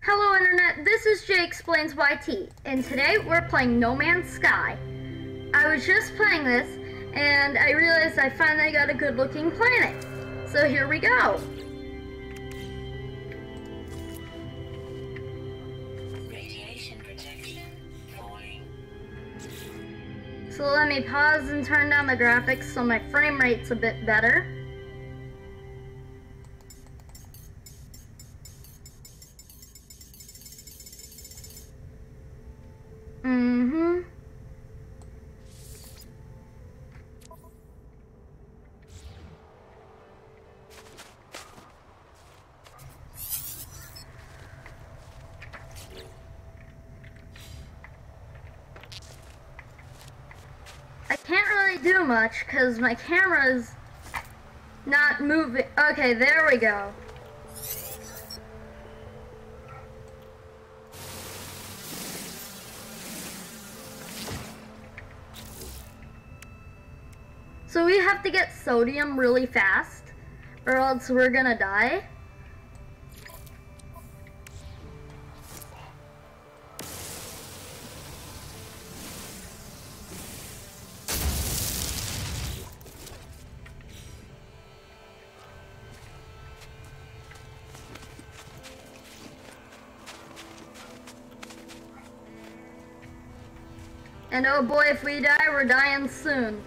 Hello Internet, this is Jay Explains YT, and today we're playing No Man's Sky. I was just playing this, and I realized I finally got a good looking planet. So here we go. Radiation protection. So let me pause and turn down the graphics so my frame rate's a bit better. Do much because my camera's not moving. Okay, there we go. So we have to get sodium really fast or else we're gonna die. And oh boy, if we die, we're dying soon.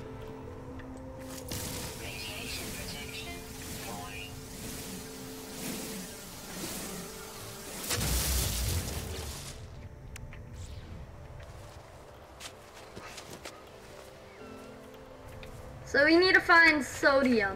So we need to find sodium.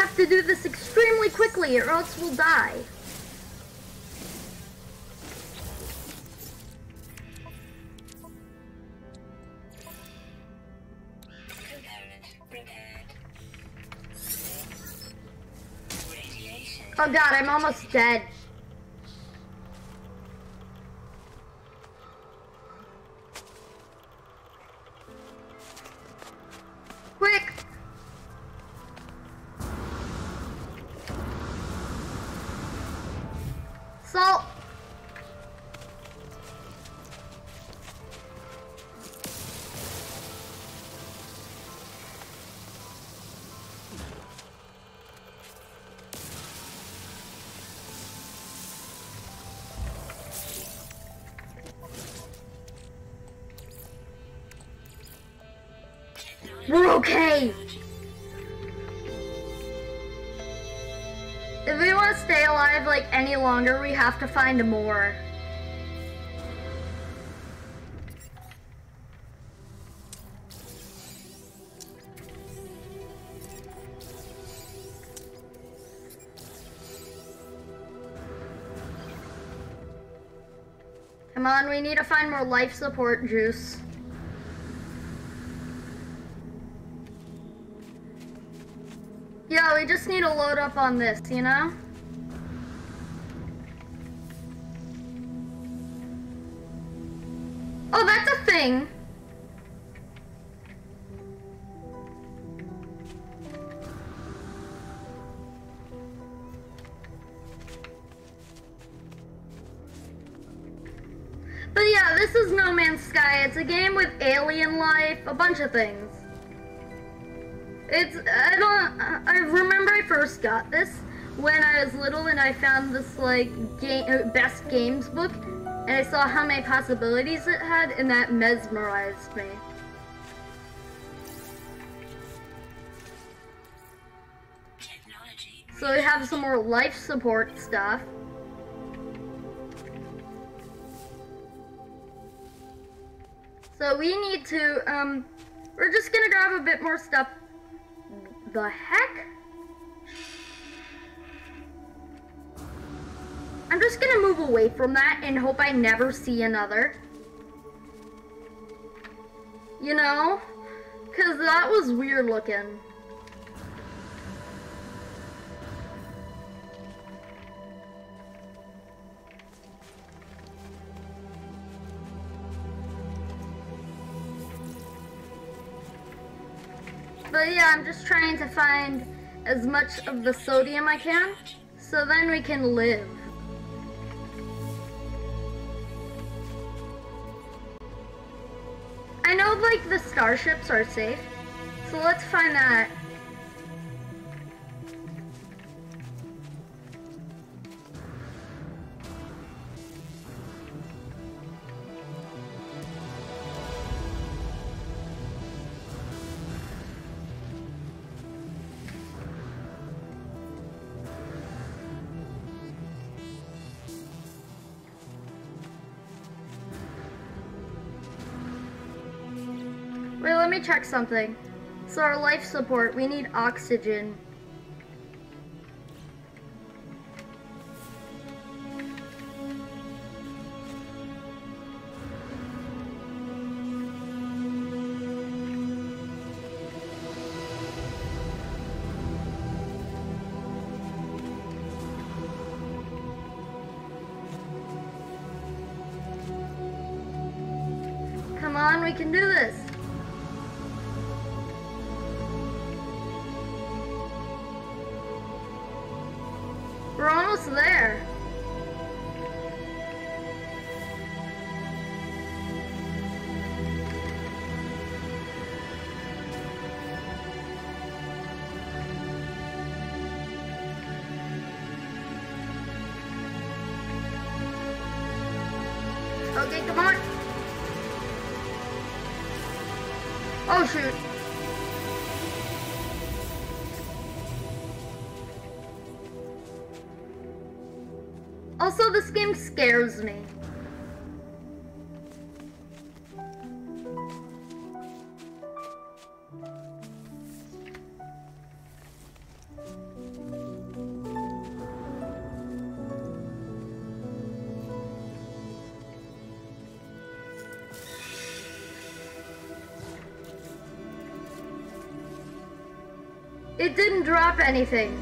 Have to do this extremely quickly or else we'll die. Oh god, I'm almost dead. We're okay! If we want to stay alive like any longer, we have to find more. Come on, we need to find more life support juice. Just need to load up on this, you know? Oh, that's a thing. But yeah, this is No Man's Sky. It's a game with alien life, a bunch of things. It's I don't I remember I first got this when I was little and I found this like game uh, best games book and I saw how many possibilities it had and that mesmerized me. So we have some more life support stuff. So we need to um we're just gonna grab a bit more stuff. The heck? I'm just gonna move away from that and hope I never see another. You know? Cause that was weird looking. But yeah, I'm just trying to find as much of the sodium I can, so then we can live. I know like the starships are safe, so let's find that. Wait, let me check something. So our life support, we need oxygen. Come on, we can do this. Okay, come on. Oh shoot. Also, this game scares me. It didn't drop anything.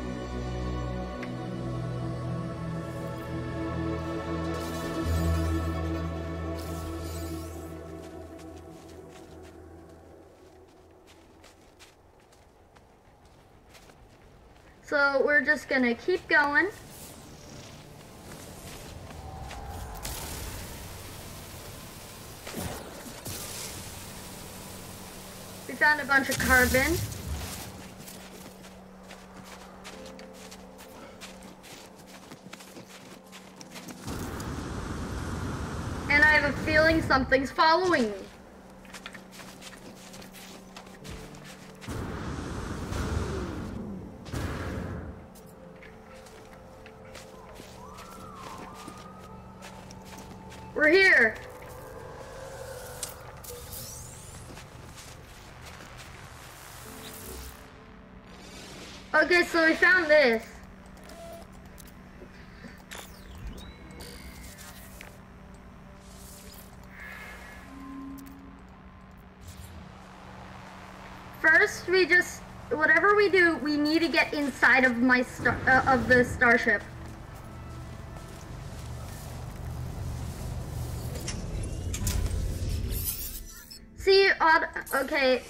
So we're just gonna keep going. We found a bunch of carbon. And I have a feeling something's following me. We're here. Okay, so we found this. We just whatever we do, we need to get inside of my star uh, of the starship. See, odd. Okay,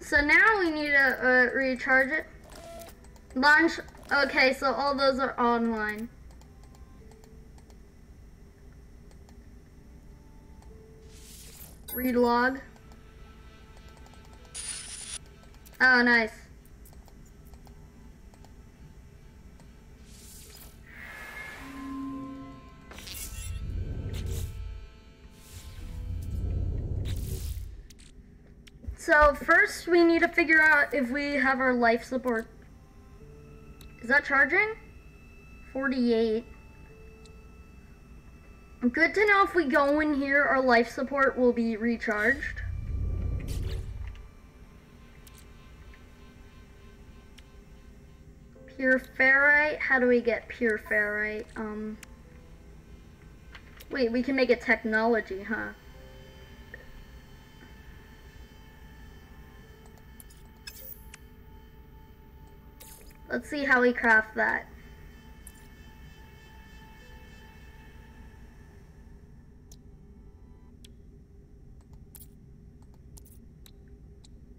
so now we need to uh, recharge it. Launch. Okay, so all those are online. Read Oh, nice. So first we need to figure out if we have our life support. Is that charging? 48. Good to know if we go in here, our life support will be recharged. Pure ferrite? How do we get pure ferrite? Um, wait, we can make it technology, huh? Let's see how we craft that.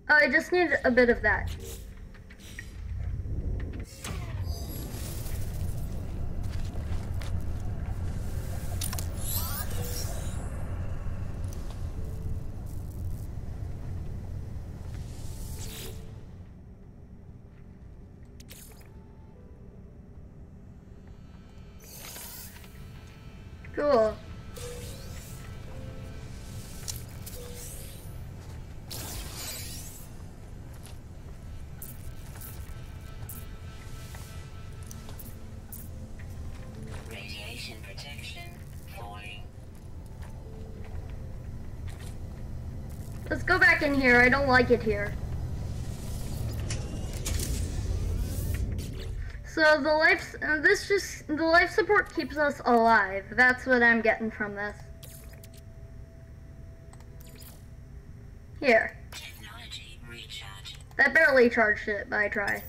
I just need a bit of that. Cool. Radiation protection falling. Let's go back in here. I don't like it here. So the life, this just, the life support keeps us alive. That's what I'm getting from this. Here. That barely charged it, but I try.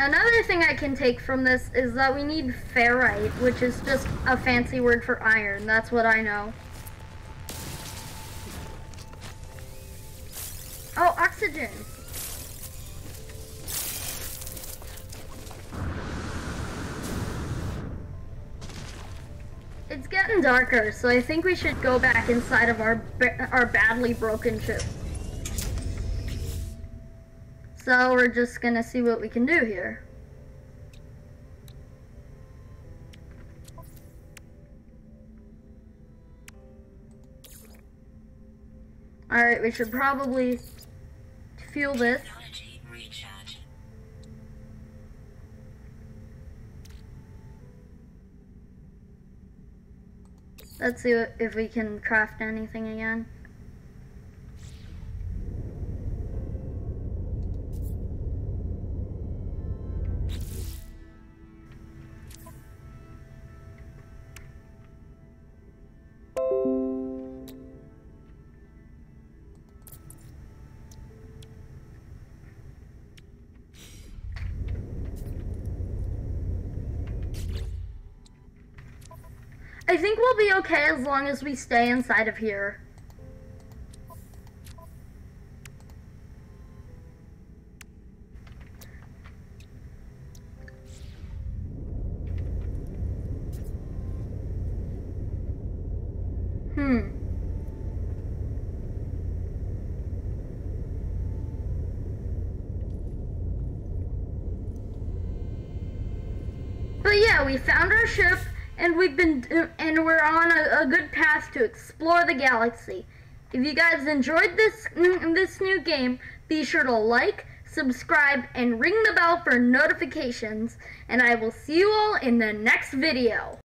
Another thing I can take from this is that we need ferrite, which is just a fancy word for iron. That's what I know. Oh, oxygen. It's getting darker, so I think we should go back inside of our our badly broken ship. So we're just gonna see what we can do here. Alright, we should probably fuel this. Let's see if we can craft anything again. I think we'll be okay as long as we stay inside of here. Hmm. But yeah, we found our ship, and we've been and we're on a, a good path to explore the galaxy. If you guys enjoyed this this new game, be sure to like, subscribe, and ring the bell for notifications. And I will see you all in the next video.